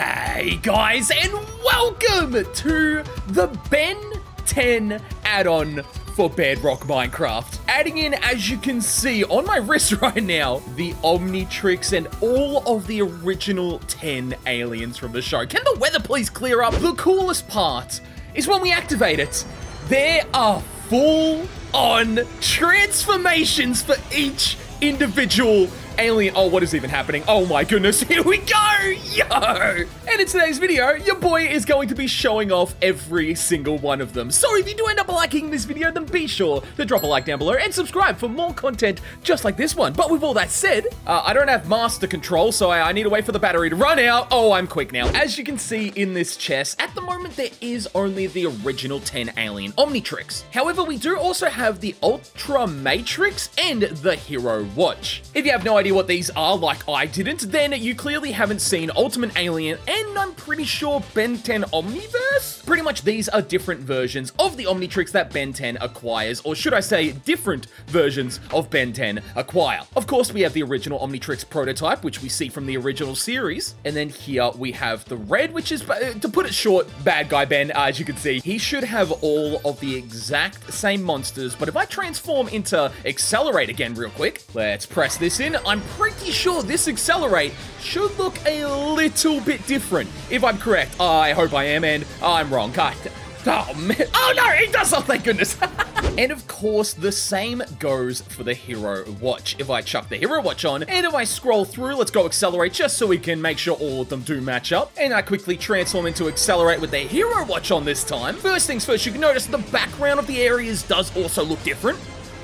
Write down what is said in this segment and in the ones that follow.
Hey guys, and welcome to the Ben 10 add-on for Bedrock Minecraft. Adding in, as you can see on my wrist right now, the Omnitrix and all of the original 10 aliens from the show. Can the weather please clear up? The coolest part is when we activate it, there are full-on transformations for each individual alien. Oh, what is even happening? Oh my goodness, here we go! Yo! And in today's video, your boy is going to be showing off every single one of them. So if you do end up liking this video, then be sure to drop a like down below and subscribe for more content just like this one. But with all that said, uh, I don't have master control, so I, I need to wait for the battery to run out. Oh, I'm quick now. As you can see in this chest, at the moment there is only the original 10 alien Omnitrix. However, we do also have the Ultra Matrix and the Hero Watch. If you have no idea what these are, like I didn't, then you clearly haven't seen Ultimate Alien and I'm pretty sure Ben 10 Omniverse? Pretty much these are different versions of the Omnitrix that Ben 10 acquires, or should I say different versions of Ben 10 acquire. Of course, we have the original Omnitrix prototype, which we see from the original series, and then here we have the red, which is, uh, to put it short, bad guy Ben, uh, as you can see. He should have all of the exact same monsters, but if I transform into Accelerate again real quick, let's press this in, I'm pretty sure this Accelerate should look a little bit different. If I'm correct, I hope I am, and I'm wrong. God. Oh, man. Oh, no, it does. Oh, thank goodness. and of course, the same goes for the Hero Watch. If I chuck the Hero Watch on, and if I scroll through, let's go Accelerate, just so we can make sure all of them do match up. And I quickly transform into Accelerate with the Hero Watch on this time. First things first, you can notice the background of the areas does also look different.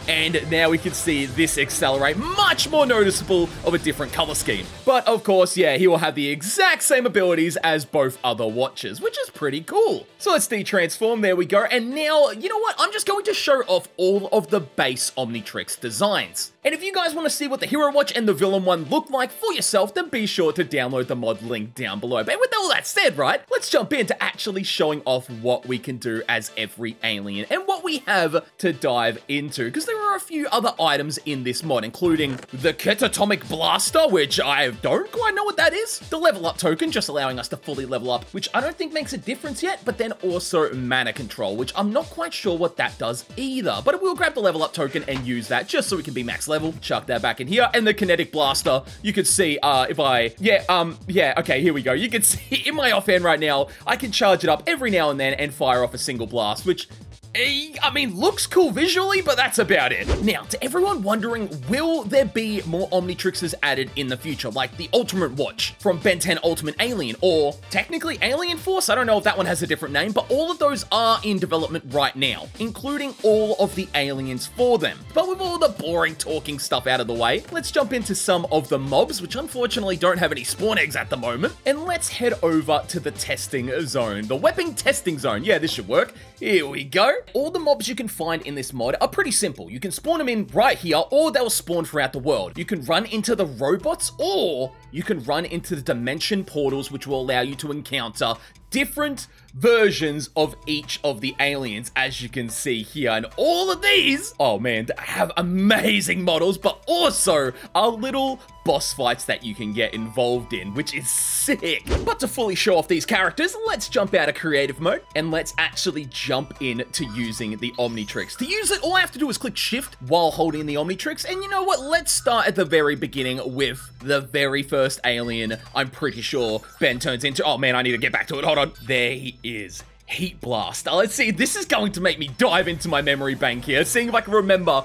And now we can see this accelerate much more noticeable of a different color scheme. But of course, yeah, he will have the exact same abilities as both other watches, which is pretty cool. So let's de-transform, there we go. And now, you know what? I'm just going to show off all of the base Omnitrix designs. And if you guys want to see what the Hero Watch and the Villain one look like for yourself, then be sure to download the mod link down below. But with all that said, right, let's jump into actually showing off what we can do as every alien and what we have to dive into. Because there are a few other items in this mod, including the Ketatomic Blaster, which I don't quite know what that is. The level up token, just allowing us to fully level up, which I don't think makes a difference yet, but then also mana control, which I'm not quite sure what that does either. But we'll grab the level up token and use that just so we can be max level. Chuck that back in here. And the Kinetic Blaster, you can see uh, if I, yeah, um, yeah, okay, here we go. You can see in my offhand right now, I can charge it up every now and then and fire off a single blast, which Eh, I mean, looks cool visually, but that's about it. Now, to everyone wondering, will there be more Omnitrixes added in the future, like the Ultimate Watch from Ben 10 Ultimate Alien, or technically Alien Force? I don't know if that one has a different name, but all of those are in development right now, including all of the aliens for them. But with all the boring talking stuff out of the way, let's jump into some of the mobs, which unfortunately don't have any spawn eggs at the moment, and let's head over to the testing zone, the weapon testing zone. Yeah, this should work. Here we go. All the mobs you can find in this mod are pretty simple. You can spawn them in right here, or they'll spawn throughout the world. You can run into the robots, or you can run into the dimension portals, which will allow you to encounter different versions of each of the aliens, as you can see here. And all of these, oh man, have amazing models, but also are little boss fights that you can get involved in, which is sick. But to fully show off these characters, let's jump out of creative mode and let's actually jump in to using the Omnitrix. To use it, all I have to do is click shift while holding the Omnitrix. And you know what? Let's start at the very beginning with the very first alien I'm pretty sure Ben turns into. Oh man, I need to get back to it. Hold on. There he is. Heat Blast. Now, let's see. This is going to make me dive into my memory bank here, seeing if I can remember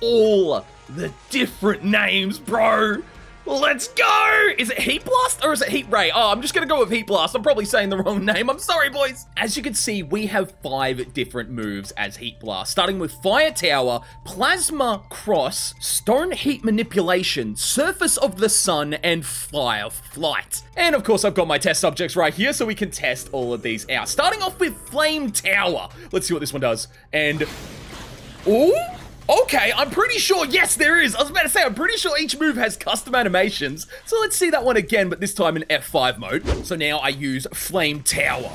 all the different names, bro. Let's go! Is it Heat Blast or is it Heat Ray? Oh, I'm just gonna go with Heat Blast. I'm probably saying the wrong name. I'm sorry, boys. As you can see, we have five different moves as Heat Blast, starting with Fire Tower, Plasma Cross, Stone Heat Manipulation, Surface of the Sun, and Fire Flight. And of course, I've got my test subjects right here so we can test all of these out. Starting off with Flame Tower. Let's see what this one does. And... Ooh! Okay, I'm pretty sure, yes, there is. I was about to say, I'm pretty sure each move has custom animations. So let's see that one again, but this time in F5 mode. So now I use Flame Tower.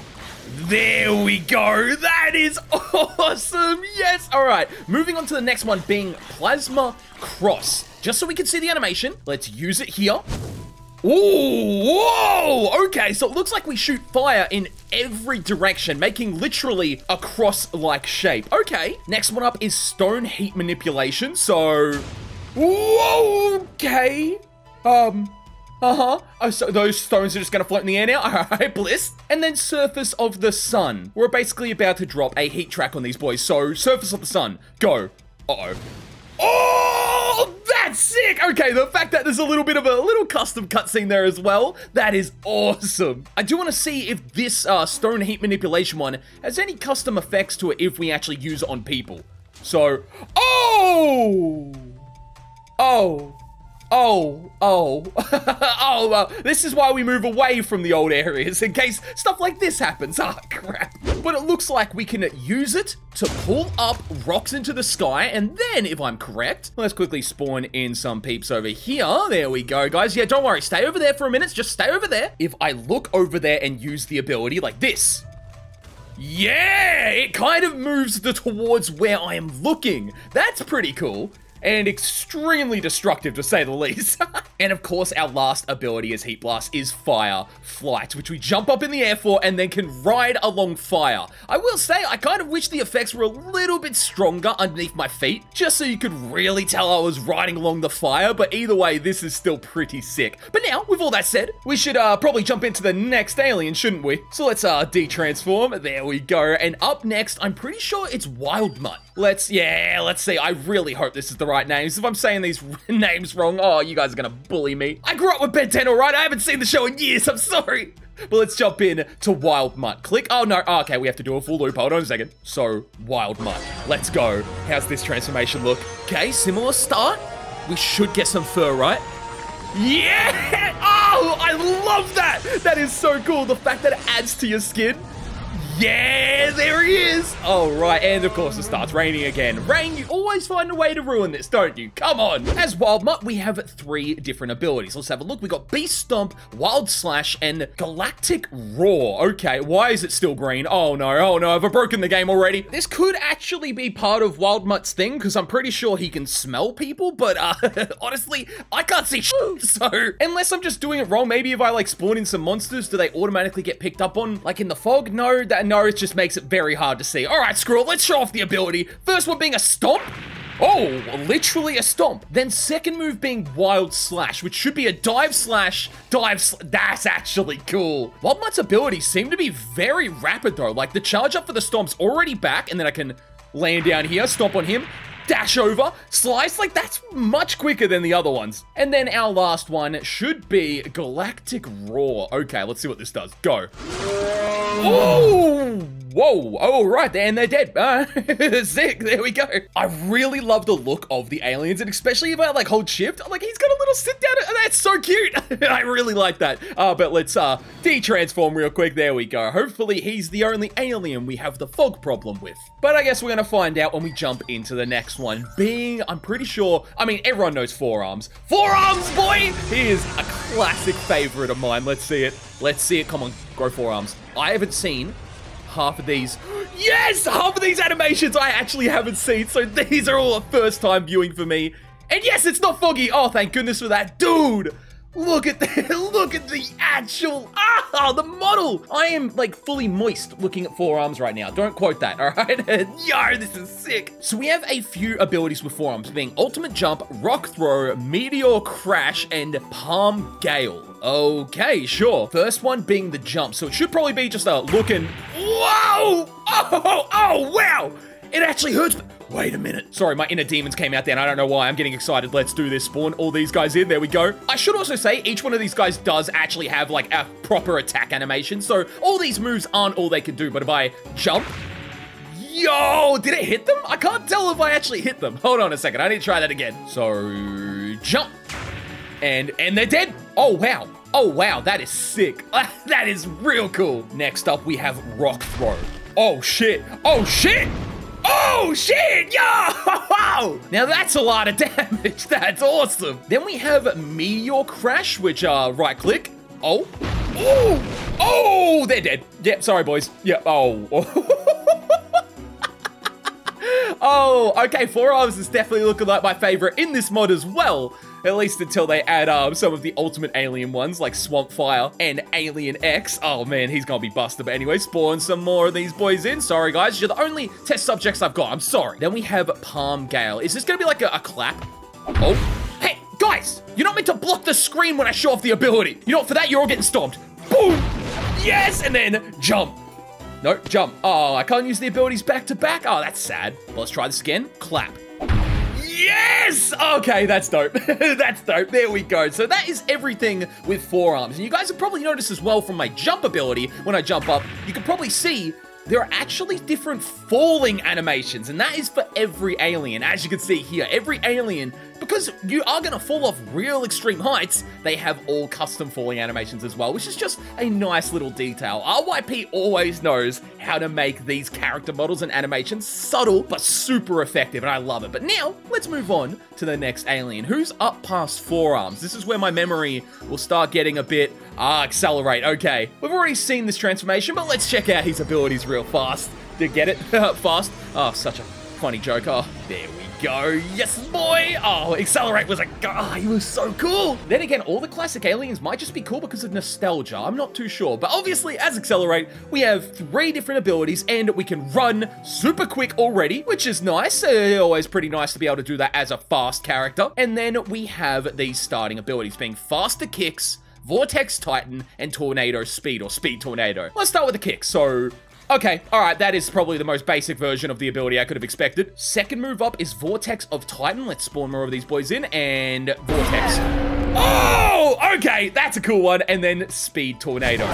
There we go. That is awesome. Yes. All right. Moving on to the next one being Plasma Cross. Just so we can see the animation, let's use it here. Ooh, whoa! Okay, so it looks like we shoot fire in every direction, making literally a cross-like shape. Okay, next one up is stone heat manipulation. So, whoa, okay. Um, uh-huh. Oh, so those stones are just gonna float in the air now? Alright, bliss. And then surface of the sun. We're basically about to drop a heat track on these boys. So, surface of the sun. Go. Uh-oh. Oh, that's sick. Okay, the fact that there's a little bit of a little custom cutscene there as well, that is awesome. I do want to see if this uh, stone heat manipulation one has any custom effects to it if we actually use it on people. So, oh, oh, Oh, oh, oh, well, this is why we move away from the old areas, in case stuff like this happens. Ah, crap. But it looks like we can use it to pull up rocks into the sky, and then, if I'm correct, let's quickly spawn in some peeps over here. There we go, guys. Yeah, don't worry, stay over there for a minute, just stay over there. If I look over there and use the ability like this, yeah, it kind of moves the towards where I am looking. That's pretty cool and extremely destructive to say the least. and of course, our last ability as Heat Blast is Fire Flight, which we jump up in the air for and then can ride along fire. I will say, I kind of wish the effects were a little bit stronger underneath my feet, just so you could really tell I was riding along the fire, but either way, this is still pretty sick. But now, with all that said, we should uh, probably jump into the next alien, shouldn't we? So let's uh, de-transform, there we go, and up next, I'm pretty sure it's Wild Mutt. Let's, yeah, let's see, I really hope this is the right names. If I'm saying these names wrong, oh, you guys are gonna bully me. I grew up with Ben 10, alright? I haven't seen the show in years, I'm sorry. But let's jump in to Wild Mutt. Click. Oh, no. Oh, okay, we have to do a full loop. Hold on a second. So, Wild Mutt. Let's go. How's this transformation look? Okay, similar start. We should get some fur, right? Yeah! Oh, I love that! That is so cool. The fact that it adds to your skin. Yeah, there he is. All right, and of course it starts raining again. Rain, you always find a way to ruin this, don't you? Come on. As Wild Mutt, we have three different abilities. Let's have a look. We got Beast Stomp, Wild Slash, and Galactic Roar. Okay, why is it still green? Oh no, oh no, I've broken the game already? This could actually be part of Wild Mutt's thing, because I'm pretty sure he can smell people, but uh, honestly, I can't see so unless I'm just doing it wrong, maybe if I like spawn in some monsters, do they automatically get picked up on, like in the fog? No, that no, it just makes it very hard to see. All right, screw it. Let's show off the ability. First one being a stomp. Oh, literally a stomp. Then second move being wild slash, which should be a dive slash, dive sl That's actually cool. Wild Mutt's abilities seem to be very rapid though. Like the charge up for the stomp's already back and then I can land down here, stomp on him, dash over, slice, like that's much quicker than the other ones. And then our last one should be Galactic Roar. Okay, let's see what this does. Go. Oh! Whoa, oh, right, and they're dead. Uh, sick, there we go. I really love the look of the aliens, and especially if I like hold shift, like he's got a little sit down, that's so cute. I really like that. Uh, but let's uh, de-transform real quick, there we go. Hopefully he's the only alien we have the fog problem with. But I guess we're gonna find out when we jump into the next one, being, I'm pretty sure, I mean, everyone knows Four Arms. Forearms, boy! He is a classic favorite of mine, let's see it. Let's see it, come on, grow Four Arms. I haven't seen half of these. Yes, half of these animations I actually haven't seen, so these are all a first time viewing for me. And yes, it's not foggy. Oh, thank goodness for that. Dude, Look at the look at the actual ah the model. I am like fully moist looking at Four Arms right now. Don't quote that, all right? Yo, this is sick. So we have a few abilities with Four Arms, being ultimate jump, rock throw, meteor crash, and palm gale. Okay, sure. First one being the jump, so it should probably be just a looking. Whoa! Oh, oh, wow! It actually hurts. Wait a minute. Sorry, my inner demons came out there and I don't know why. I'm getting excited. Let's do this. Spawn all these guys in. There we go. I should also say each one of these guys does actually have like a proper attack animation. So all these moves aren't all they can do. But if I jump, Yo, did it hit them? I can't tell if I actually hit them. Hold on a second. I need to try that again. So jump. And and they're dead. Oh, wow. Oh, wow. That is sick. that is real cool. Next up, we have rock throw. Oh, shit. Oh, shit. Oh, shit! Yo! Now that's a lot of damage. That's awesome. Then we have Meteor Crash, which, uh, right-click. Oh. Oh! Oh! They're dead. Yep, sorry, boys. Yep. Oh. oh, okay, Four Arms is definitely looking like my favorite in this mod as well. At least until they add um, some of the ultimate alien ones like Swamp Fire and Alien X. Oh man, he's gonna be busted. But anyway, spawn some more of these boys in. Sorry guys, you're the only test subjects I've got. I'm sorry. Then we have Palm Gale. Is this gonna be like a, a clap? Oh, hey, guys, you're not meant to block the screen when I show off the ability. You know for that, you're all getting stomped. Boom! Yes, and then jump. No, jump. Oh, I can't use the abilities back to back. Oh, that's sad. Let's try this again. Clap. Yes! Okay, that's dope. that's dope. There we go. So that is everything with Four Arms. And you guys have probably noticed as well from my jump ability, when I jump up, you can probably see there are actually different falling animations, and that is for every alien. As you can see here, every alien because you are going to fall off real extreme heights, they have all custom falling animations as well, which is just a nice little detail. RYP always knows how to make these character models and animations subtle but super effective, and I love it. But now, let's move on to the next alien, who's up past Four Arms. This is where my memory will start getting a bit, ah, accelerate. Okay, we've already seen this transformation, but let's check out his abilities real fast. To get it fast. Oh, such a funny joke. Oh, there we go. Yes, boy. Oh, Accelerate was a oh, he was so cool. Then again, all the classic aliens might just be cool because of nostalgia. I'm not too sure. But obviously, as Accelerate, we have three different abilities and we can run super quick already, which is nice. Uh, always pretty nice to be able to do that as a fast character. And then we have these starting abilities being faster kicks, Vortex Titan, and Tornado Speed, or Speed Tornado. Let's start with the kick. So, Okay, alright, that is probably the most basic version of the ability I could have expected. Second move up is Vortex of Titan. Let's spawn more of these boys in, and Vortex. Oh, okay, that's a cool one. And then Speed Tornado.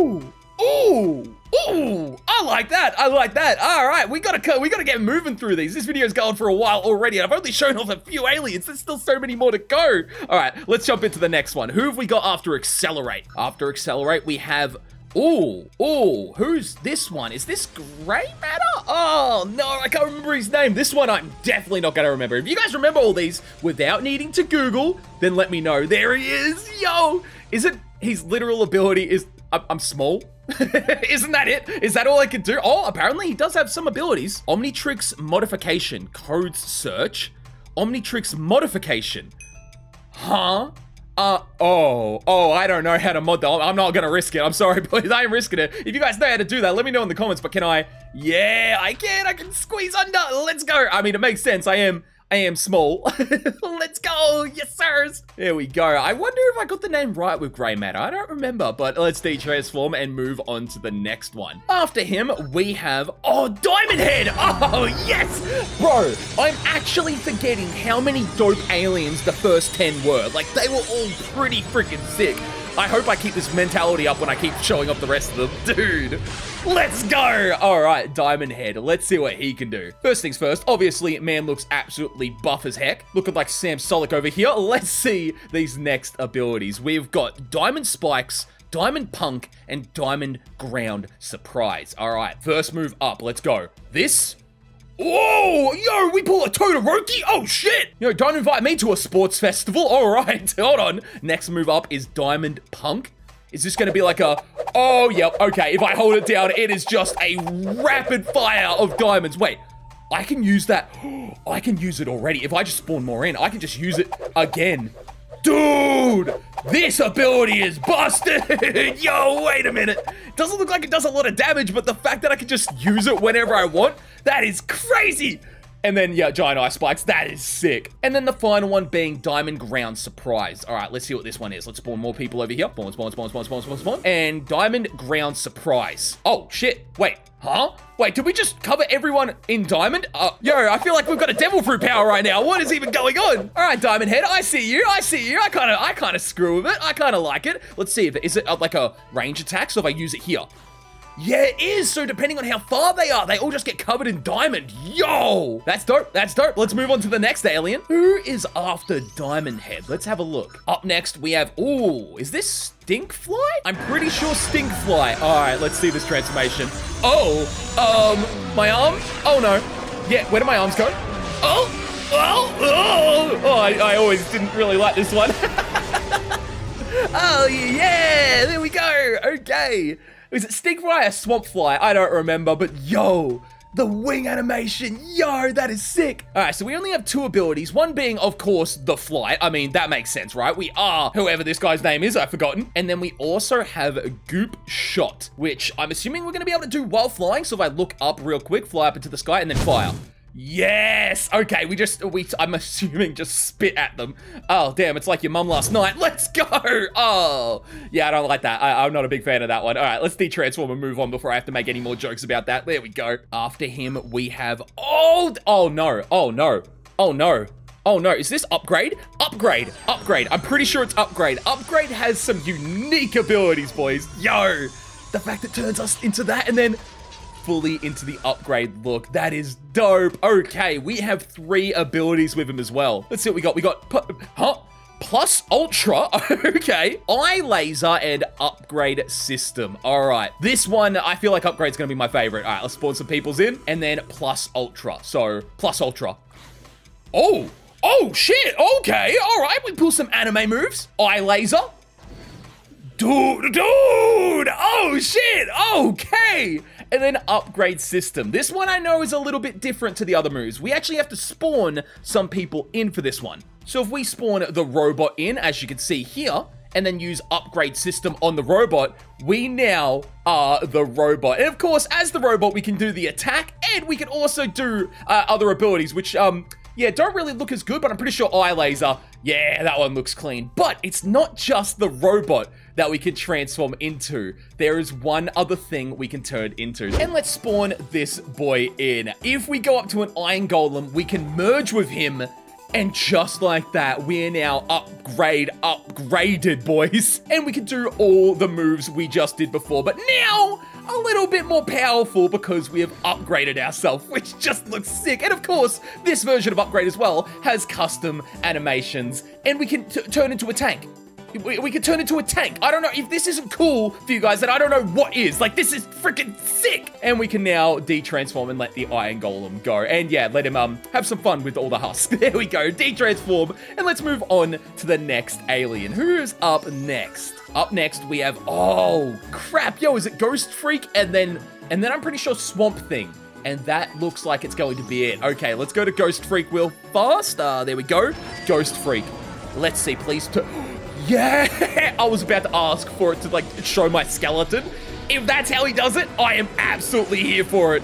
Ooh, ooh. Ooh, I like that. I like that. All right, we gotta we gotta get moving through these. This video's going for a while already. and I've only shown off a few aliens. There's still so many more to go. All right, let's jump into the next one. Who have we got after Accelerate? After Accelerate, we have Oh, oh, who's this one? Is this Grey Matter? Oh, no, I can't remember his name. This one I'm definitely not going to remember. If you guys remember all these without needing to Google, then let me know. There he is. Yo, is it his literal ability is I'm small? Isn't that it? Is that all I can do? Oh, apparently he does have some abilities. Omnitrix modification, codes search, Omnitrix modification. Huh? Uh, oh, oh, I don't know how to mod that. I'm not gonna risk it. I'm sorry, boys. I am risking it. If you guys know how to do that, let me know in the comments. But can I? Yeah, I can. I can squeeze under. Let's go. I mean, it makes sense. I am I am small. Let's go. Yes, sirs. There we go. I wonder if I got the name right with Grey Matter. I don't remember, but let's de-transform and move on to the next one. After him, we have, oh, Diamond Head. Oh, yes. Bro, I'm actually forgetting how many dope aliens the first 10 were. Like, they were all pretty freaking sick. I hope I keep this mentality up when I keep showing off the rest of them. Dude, let's go. All right, Diamond Head. Let's see what he can do. First things first, obviously, man looks absolutely buff as heck. Looking like Sam Sulek over here. Let's see these next abilities. We've got Diamond Spikes, Diamond Punk, and Diamond Ground Surprise. All right, first move up. Let's go. This Whoa, yo, we pull a Todoroki? Oh, shit. Yo, don't invite me to a sports festival. All right, hold on. Next move up is Diamond Punk. Is this going to be like a... Oh, yep, okay. If I hold it down, it is just a rapid fire of diamonds. Wait, I can use that. I can use it already. If I just spawn more in, I can just use it again. Dude, this ability is busted. Yo, wait a minute. Doesn't look like it does a lot of damage, but the fact that I can just use it whenever I want, that is crazy. And then, yeah, Giant Ice Spikes. That is sick. And then the final one being Diamond Ground Surprise. All right, let's see what this one is. Let's spawn more people over here. Spawn, spawn, spawn, spawn, spawn, spawn, spawn. And Diamond Ground Surprise. Oh, shit. Wait. Huh? Wait, did we just cover everyone in Diamond? Uh, yo, I feel like we've got a Devil Fruit power right now. What is even going on? All right, Diamond Head, I see you. I see you. I kind of, I kind of screw with it. I kind of like it. Let's see if it, is it uh, like a range attack? So if I use it here, yeah, it is. So depending on how far they are, they all just get covered in diamond. Yo, that's dope. That's dope. Let's move on to the next alien. Who is after Diamond Head? Let's have a look. Up next, we have, ooh, is this Stinkfly? I'm pretty sure Stinkfly. All right, let's see this transformation. Oh, um, my arm? Oh no. Yeah, where do my arms go? Oh, oh, oh. Oh, I, I always didn't really like this one. oh, yeah, there we go. Okay. Is it Stingray or Swampfly? I don't remember, but yo, the wing animation. Yo, that is sick. All right, so we only have two abilities. One being, of course, the flight. I mean, that makes sense, right? We are whoever this guy's name is. I've forgotten. And then we also have Goop Shot, which I'm assuming we're going to be able to do while flying. So if I look up real quick, fly up into the sky, and then fire. Yes! Okay, we just, we, I'm assuming just spit at them. Oh, damn, it's like your mum last night. Let's go! Oh, yeah, I don't like that. I, am not a big fan of that one. All right, let's de-transform and move on before I have to make any more jokes about that. There we go. After him, we have, oh, oh no, oh no, oh no. Oh no, is this upgrade? Upgrade, upgrade. I'm pretty sure it's upgrade. Upgrade has some unique abilities, boys. Yo, the fact it turns us into that and then fully into the upgrade look. That is dope. Okay, we have three abilities with him as well. Let's see what we got. We got, huh? Plus Ultra, okay. Eye Laser and Upgrade System. All right, this one, I feel like Upgrade's gonna be my favorite. All right, let's spawn some peoples in, and then Plus Ultra. So, Plus Ultra. Oh, oh shit, okay, all right. We pull some anime moves. Eye Laser. Dude, dude, oh shit, okay and then upgrade system. This one I know is a little bit different to the other moves. We actually have to spawn some people in for this one. So if we spawn the robot in, as you can see here, and then use upgrade system on the robot, we now are the robot. And of course, as the robot, we can do the attack, and we can also do uh, other abilities, which, um, yeah, don't really look as good, but I'm pretty sure Eye Laser, yeah, that one looks clean. But it's not just the robot that we can transform into. There is one other thing we can turn into. And let's spawn this boy in. If we go up to an Iron Golem, we can merge with him and just like that, we're now upgrade, upgraded, boys. And we can do all the moves we just did before. But now, a little bit more powerful because we have upgraded ourselves, which just looks sick. And of course, this version of Upgrade as well has custom animations, and we can turn into a tank. We, we could turn into a tank. I don't know if this isn't cool for you guys, then I don't know what is. Like, this is freaking sick. And we can now de-transform and let the Iron Golem go. And yeah, let him um have some fun with all the husks. There we go, de-transform. And let's move on to the next alien. Who's up next? Up next, we have, oh, crap. Yo, is it Ghost Freak? And then, and then I'm pretty sure Swamp Thing and that looks like it's going to be it. Okay, let's go to Ghost Freak real fast. Uh, there we go. Ghost Freak. Let's see, please. Yeah! I was about to ask for it to, like, show my skeleton. If that's how he does it, I am absolutely here for it.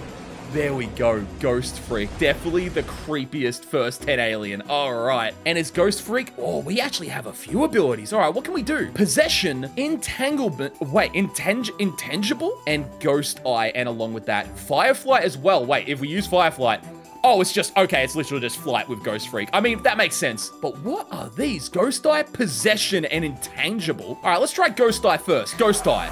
There we go, Ghost Freak. Definitely the creepiest first 10 alien. All right. And as Ghost Freak, oh, we actually have a few abilities. All right, what can we do? Possession, Entanglement, wait, intang Intangible, and Ghost Eye, and along with that, Firefly as well. Wait, if we use Firefly, Oh, it's just, okay, it's literally just flight with Ghost Freak. I mean, that makes sense. But what are these? Ghost Eye, Possession, and Intangible? All right, let's try Ghost Eye first. Ghost Eye.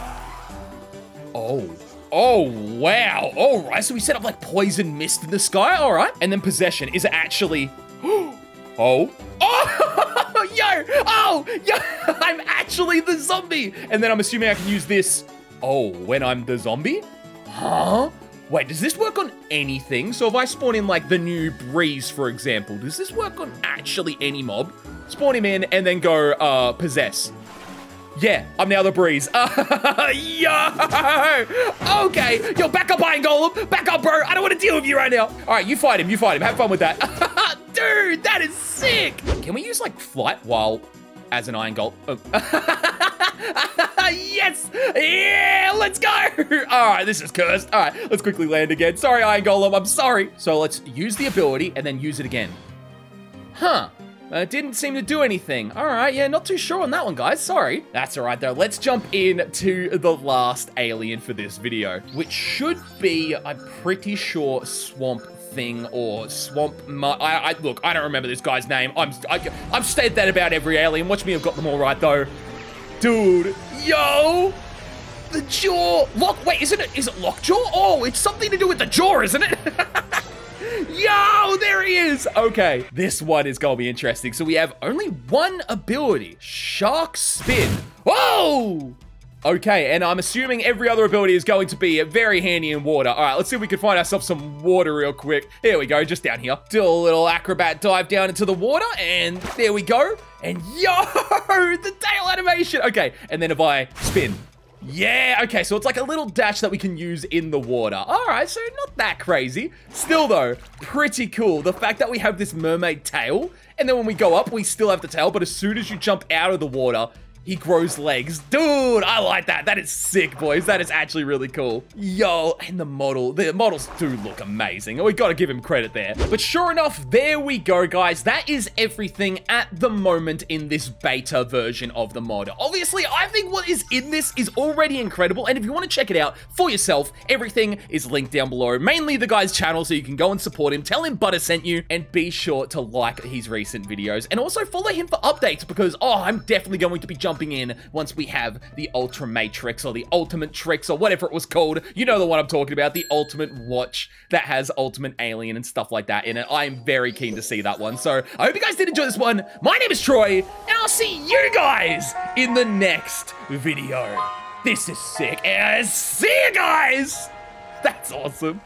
Oh. Oh, wow. All right, so we set up like poison mist in the sky. All right. And then Possession. Is actually... oh. Oh! yo! Oh! Yo! I'm actually the zombie! And then I'm assuming I can use this... Oh, when I'm the zombie? Huh? Wait, does this work on anything? So if I spawn in like the new Breeze, for example, does this work on actually any mob? Spawn him in and then go uh, possess. Yeah, I'm now the Breeze. Uh, yo! Okay, yo, back up, Iron Golem. Back up, bro. I don't want to deal with you right now. All right, you fight him. You fight him. Have fun with that. Dude, that is sick. Can we use like flight while as an Iron Golem? Oh. yes! Yeah, let's go! All right, this is cursed. All right, let's quickly land again. Sorry, Iron Golem, I'm sorry. So let's use the ability and then use it again. Huh. Uh, didn't seem to do anything. All right, yeah, not too sure on that one, guys. Sorry. That's all right, though. Let's jump in to the last alien for this video, which should be, I'm pretty sure, Swamp thing or swamp. I, I, look, I don't remember this guy's name. I'm I, am i have said that about every alien. Watch me have got them all right though. Dude, yo! The jaw! Lock, wait, isn't it, is it lockjaw? Oh, it's something to do with the jaw, isn't it? Yo, there he is. Okay, this one is gonna be interesting. So we have only one ability, Shark Spin. Whoa! Okay, and I'm assuming every other ability is going to be very handy in water. All right, let's see if we can find ourselves some water real quick. Here we go, just down here. Do a little acrobat dive down into the water, and there we go. And yo, the tail animation. Okay, and then if I spin, Yeah, okay, so it's like a little dash that we can use in the water. All right, so not that crazy. Still, though, pretty cool. The fact that we have this mermaid tail, and then when we go up, we still have the tail, but as soon as you jump out of the water, he grows legs. Dude, I like that. That is sick, boys. That is actually really cool. Yo, and the model. The models do look amazing. We gotta give him credit there. But sure enough, there we go, guys. That is everything at the moment in this beta version of the mod. Obviously, I think what is in this is already incredible. And if you want to check it out for yourself, everything is linked down below. Mainly the guy's channel, so you can go and support him. Tell him Butter sent you. And be sure to like his recent videos. And also follow him for updates because, oh, I'm definitely going to be jumping jumping in once we have the Ultra Matrix or the Ultimatrix or whatever it was called. You know the one I'm talking about, the Ultimate Watch that has Ultimate Alien and stuff like that in it. I'm very keen to see that one. So I hope you guys did enjoy this one. My name is Troy, and I'll see you guys in the next video. This is sick. And see you guys. That's awesome.